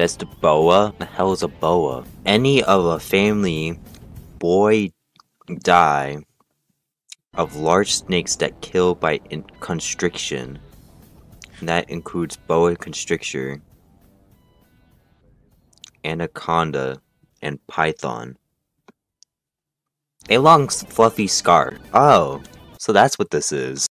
Best boa? The hell is a boa? Any of a family boy die of large snakes that kill by constriction. That includes boa constrictor, anaconda, and python. A long fluffy scar. Oh, so that's what this is.